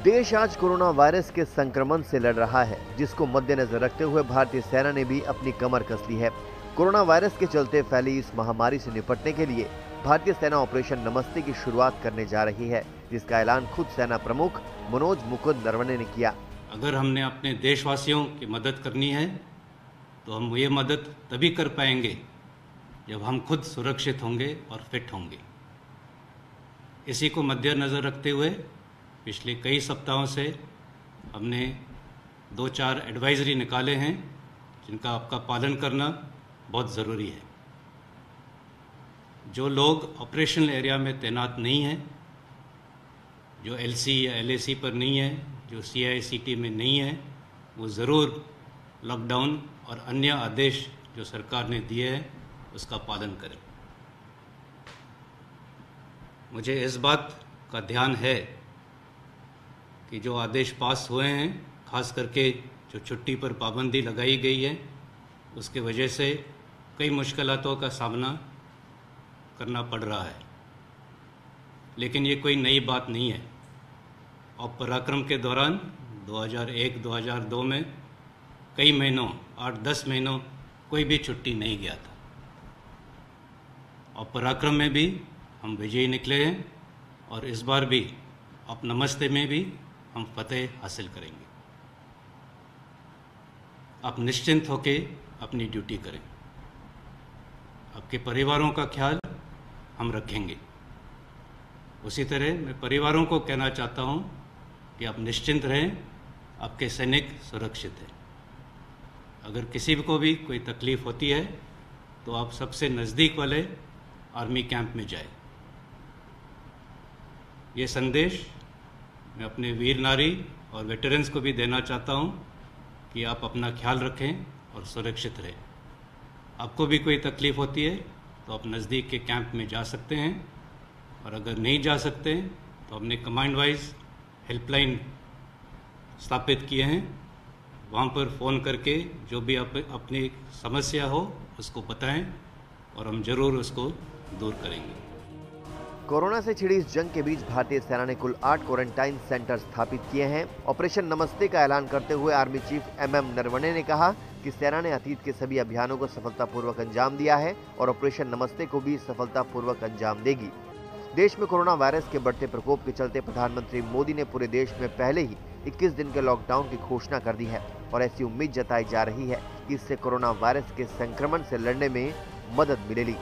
देश आज corona virus के संक्रमण से लड़ रहा है, जिसको मद्देनजर रखते हुए भारतीय सेना ने भी अपनी कमर कस ली है। कोरोना वायरस के चलते फैली इस महामारी से निपटने के लिए भारतीय सेना ऑपरेशन नमस्ते की शुरुआत करने जा रही है, जिसका ऐलान खुद सेना प्रमुख मनोज मुकुंद नरवणे ने किया। अगर हमने अपने देशवासियों की मदद करनी है तो हम ये मदद तभी कर पाएँगे जब हम खुद सुरक्षित होंगे और फिट होंगे। इसी को मद्देनज़र रखते हुए पिछले कई सप्ताहों से हमने दो चार एडवाइजरी निकाले हैं, जिनका आपका पालन करना बहुत ज़रूरी है। जो लोग ऑपरेशनल एरिया में तैनात नहीं हैं, जो एलसी या एलएसी पर नहीं है, जो सीआईसीटी में नहीं है, वो ज़रूर लॉकडाउन और अन्य आदेश जो सरकार ने दिए हैं, उसका पालन करें। मुझे इस बात का ध्यान है कि जो आदेश पास हुए हैं, खास करके जो छुट्टी पर पाबंदी लगाई गई है, उसके वजह से कई मुश्किलों का सामना करना पड़ रहा है। लेकिन ये कोई नई बात नहीं है। और पराक्रम के दौरान 2001-2002 में कई महीनों, आठ, दस महीनों कोई भी छुट्टी नहीं गया था। और पराक्रम में भी हम विजयी निकले हैं और इस बार भी, आप नमस्ते में भी हम फतेह हासिल करेंगे। आप निश्चिंत होकर अपनी ड्यूटी करें। आपके परिवारों का ख्याल हम रखेंगे। उसी तरह मैं परिवारों को कहना चाहता हूँ कि आप निश्चिंत रहें, आपके सैनिक सुरक्षित हैं। अगर किसी को भी कोई तकलीफ़ होती है तो आप सबसे नज़दीक वाले आर्मी कैंप में जाए। ये संदेश मैं अपने वीर नारी और वेटरन्स को भी देना चाहता हूँ कि आप अपना ख्याल रखें और सुरक्षित रहें। आपको भी कोई तकलीफ़ होती है तो आप नज़दीक के कैंप में जा सकते हैं और अगर नहीं जा सकते तो हमने कमांड वाइज हेल्पलाइन स्थापित किए हैं। वहाँ पर फ़ोन करके जो भी आप, अपनी समस्या हो, उसको बताएँ और हम ज़रूर उसको दूर करेंगे। कोरोना से छिड़ी इस जंग के बीच भारतीय सेना ने कुल आठ क्वारंटाइन सेंटर स्थापित किए हैं। ऑपरेशन नमस्ते का ऐलान करते हुए army chief M M Naravane ने कहा कि सेना ने अतीत के सभी अभियानों को सफलतापूर्वक अंजाम दिया है और ऑपरेशन नमस्ते को भी सफलतापूर्वक अंजाम देगी। देश में कोरोना वायरस के बढ़ते प्रकोप के चलते प्रधानमंत्री मोदी ने पूरे देश में पहले ही 21 दिन के लॉकडाउन की घोषणा कर दी है और ऐसी उम्मीद जताई जा रही है कि इससे कोरोना वायरस के संक्रमण से लड़ने में मदद मिलेगी।